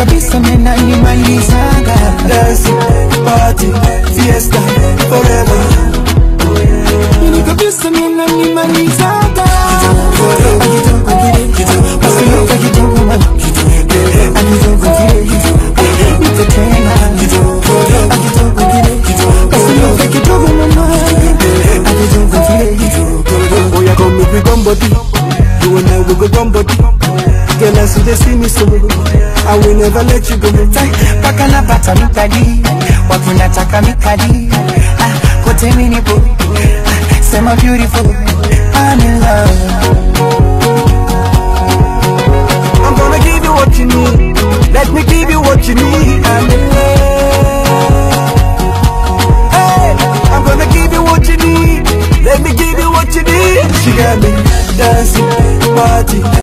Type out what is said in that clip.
kabisa menanimalizaga Dance, party, fiesta, forever. Mimi kabisa menanimalizaga Oya come if we gumbo You and I we go gumbo Girl, I see they see me so. I will never let you go. Paka na pata mikadi Wakunataka mikadi. Ah, Kote minipo ah, Sema beautiful. I'm in love. I'm gonna give you what you need. Let me give you what you need. I'm in love. Hey, I'm gonna give you what you need. Let me give you what you need. She got me dancing, party.